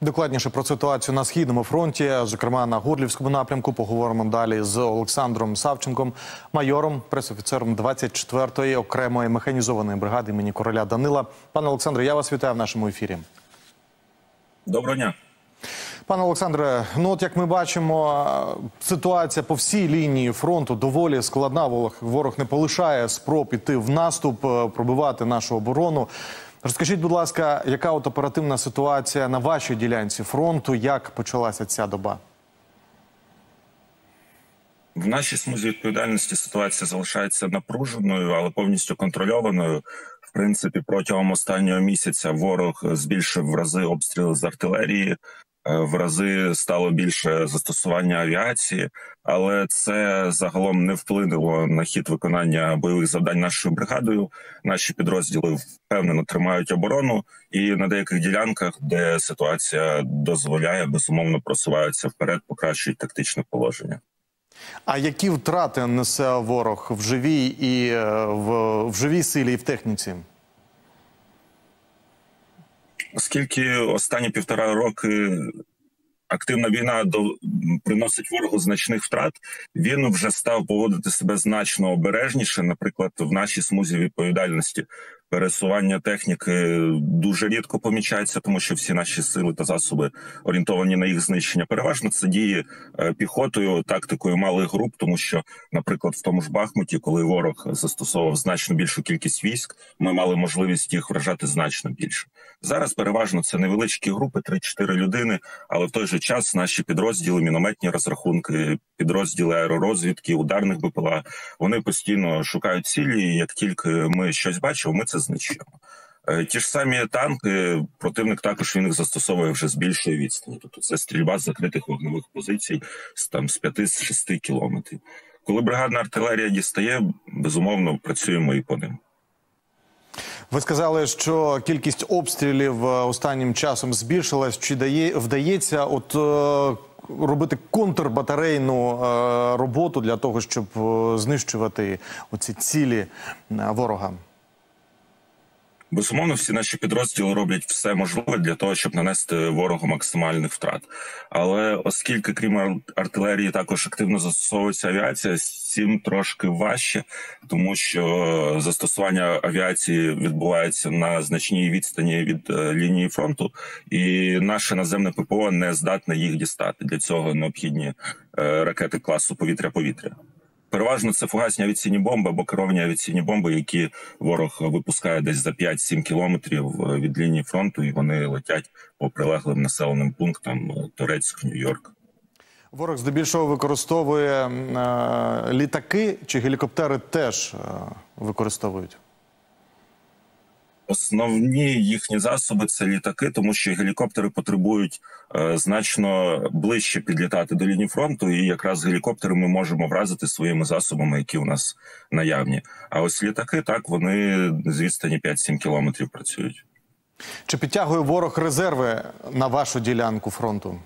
Докладніше про ситуацію на східному фронті, зокрема на Горлівському напрямку, поговоримо далі з Олександром Савченком, майором, пресофіцером 24-ї окремої механізованої бригади імені короля Данила. Пане Олександре, я вас вітаю в нашому ефірі. Доброго дня. Пане Олександре, ну от як ми бачимо, ситуація по всій лінії фронту доволі складна. Ворог, ворог не полишає спроб іти в наступ, пробивати нашу оборону. Розкажіть, будь ласка, яка от оперативна ситуація на вашій ділянці фронту? Як почалася ця доба? В нашій смузі відповідальності ситуація залишається напруженою, але повністю контрольованою. В принципі, протягом останнього місяця ворог збільшив в рази обстріли з артилерії. Е, в рази стало більше застосування авіації, але це загалом не вплинуло на хід виконання бойових завдань нашою бригадою. Наші підрозділи впевнено тримають оборону, і на деяких ділянках, де ситуація дозволяє, безумовно просуваються вперед, покращують тактичне положення. А які втрати несе ворог в живій і е, в, в живій силі і в техніці? Оскільки останні півтора роки активна війна до приносить ворогу значних втрат, він вже став поводити себе значно обережніше. Наприклад, в нашій смузі відповідальності пересування техніки дуже рідко помічається, тому що всі наші сили та засоби орієнтовані на їх знищення. Переважно це діє е, піхотою, тактикою малих груп, тому що, наприклад, в тому ж Бахмуті, коли ворог застосовував значно більшу кількість військ, ми мали можливість їх вражати значно більше. Зараз переважно це невеличкі групи, 3-4 людини, але в той же час наші підрозділи, мінометні розрахунки, підрозділи аеророзвідки, ударних БПЛА, вони постійно шукають цілі. і Як тільки ми щось бачимо, ми це знищуємо. Е, ті ж самі танки, противник також він їх застосовує вже з більшої відстані. Тобто це стрільба з закритих вогневих позицій з там з 5-6 кілометрів. Коли бригадна артилерія дістає, безумовно працюємо і по ним. Ви сказали, що кількість обстрілів е, останнім часом збільшилась. Чи дає вдається от е, робити контрбатарейну роботу для того, щоб знищувати оці цілі ворога? Безумовно, всі наші підрозділи роблять все можливе для того, щоб нанести ворогу максимальних втрат. Але оскільки, крім артилерії, також активно застосовується авіація, цим трошки важче, тому що застосування авіації відбувається на значній відстані від е, лінії фронту, і наше наземне ППО не здатне їх дістати. Для цього необхідні е, ракети класу повітря-повітря. Переважно це фугасні авіаційні бомби або керовані авіаційні бомби, які ворог випускає десь за 5-7 кілометрів е, від лінії фронту, і вони летять по прилеглим населеним пунктам е, Турецьк, Нью-Йорк. Ворог здебільшого використовує е, літаки чи гелікоптери теж е, використовують. Основні їхні засоби це літаки, тому що гелікоптери потребують е, значно ближче підлітати до лінії фронту, і якраз гелікоптери ми можемо вразити своїми засобами, які у нас наявні. А ось літаки так вони з відстані 5-7 кілометрів працюють. Чи підтягує ворог резерви на вашу ділянку фронту?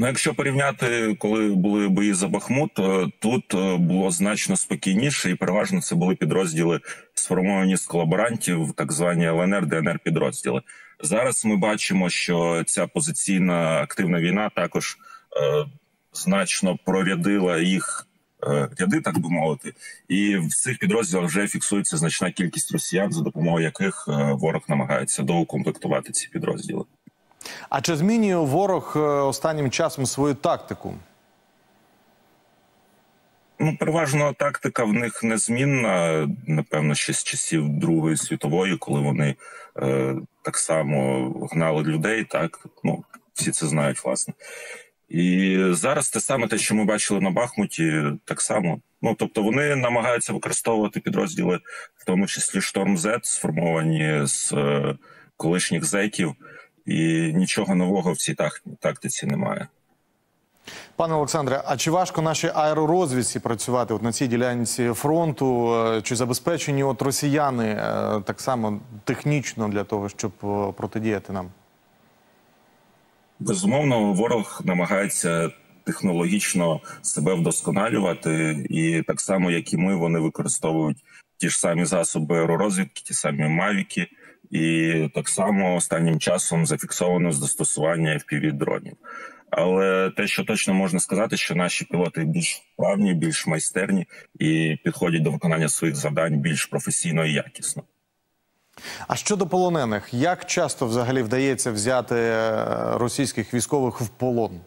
Ну, якщо порівняти, коли були бої за Бахмут, тут е, було значно спокійніше, і переважно це були підрозділи сформовані з колаборантів, так звані ЛНР, ДНР підрозділи. Зараз ми бачимо, що ця позиційна активна війна також е, значно прорядила їх е, ряди, так би мовити, і в цих підрозділах вже фіксується значна кількість росіян, за допомогою яких е, ворог намагається доукомплектувати ці підрозділи. А чи змінює ворог е, останнім часом свою тактику? Ну, переважно тактика в них незмінна. Напевно, ще з часів Другої світової, коли вони е, так само гнали людей. Так ну всі це знають, власне. І зараз те саме те, що ми бачили на Бахмуті, так само. Ну тобто, вони намагаються використовувати підрозділи, в тому числі Шторм Z, сформовані з е, колишніх зеків і нічого нового в цій тактиці немає. Пане Олександре, а чи важко нашій аеророзвідці працювати от на цій ділянці фронту? Е, чи забезпечені от росіяни е, так само технічно для того, щоб е, протидіяти нам? Безумовно, ворог намагається технологічно себе вдосконалювати, і так само, як і ми, вони використовують ті ж самі засоби аеророзвідки, ті самі мавіки і так само останнім часом зафіксовано застосування fpv дронів. Але те, що точно можна сказати, що наші пілоти більш вправні, більш майстерні і підходять до виконання своїх завдань більш професійно і якісно. А щодо полонених, як часто взагалі вдається взяти е, російських військових в полон?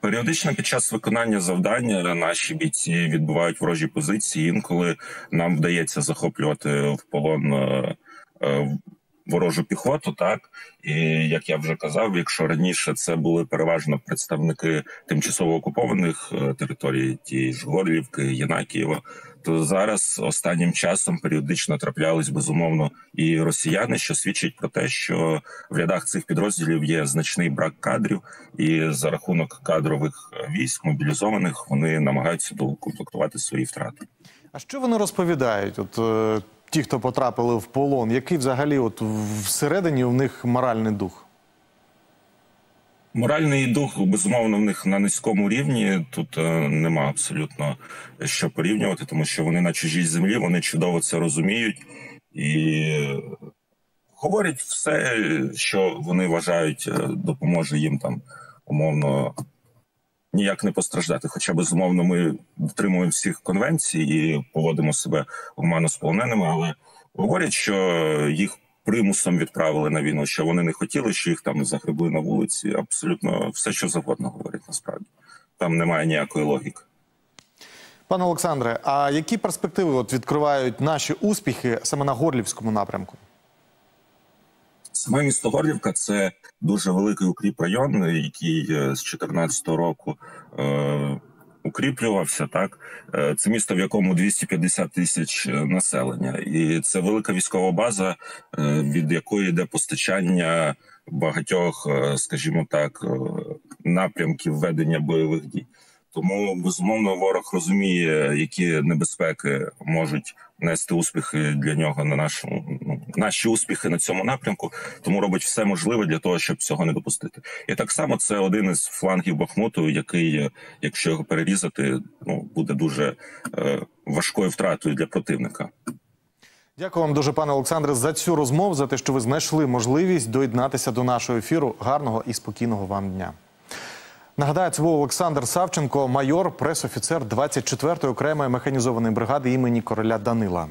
Періодично під час виконання завдання наші бійці відбувають ворожі позиції. Інколи нам вдається захоплювати в полон е, е, ворожу піхоту. Так і як я вже казав, якщо раніше це були переважно представники тимчасово окупованих е, територій, ті ж Горлівки, Єнакієва, зараз останнім часом періодично траплялись безумовно і росіяни, що свідчить про те, що в рядах цих підрозділів є значний брак кадрів, і за рахунок кадрових військ мобілізованих вони намагаються доукомплектувати свої втрати. А що вони розповідають? От е, ті, хто потрапили в полон, який взагалі от всередині у них моральний дух? Моральний дух безумовно в них на низькому рівні. Тут е, нема абсолютно що порівнювати, тому що вони на чужій землі, вони чудово це розуміють і говорять все, що вони вважають, е, допоможе їм там умовно ніяк не постраждати. Хоча безумовно ми дотримуємо всіх конвенцій і поводимо себе гуманно з полоненими, але говорять, що їх примусом відправили на війну, що вони не хотіли, що їх там загребли на вулиці. Абсолютно все, що завгодно говорять насправді. Там немає ніякої логіки. Пане Олександре, а які перспективи от відкривають наші успіхи саме на Горлівському напрямку? Саме місто Горлівка це дуже великий укріп район, який е, з 2014 року е, укріплювався. Так Е, це місто, в якому 250 тисяч е, населення, і це велика військова база, е, від якої йде постачання багатьох, скажімо так, напрямків ведення бойових дій. Тому безумовно ворог розуміє, які небезпеки можуть нести успіхи для нього на нашому ну, наші успіхи на цьому напрямку. Тому робить все можливе для того, щоб цього не допустити. І так само це один із флангів Бахмуту, який, якщо його перерізати, ну буде дуже е, важкою втратою для противника. Дякую вам дуже, пане Олександре, за цю розмову, за те, що ви знайшли можливість доєднатися до нашого ефіру. Гарного і спокійного вам дня. Нагадаю, це був Олександр Савченко, майор, пресофіцер 24-ї окремої механізованої бригади імені короля Данила.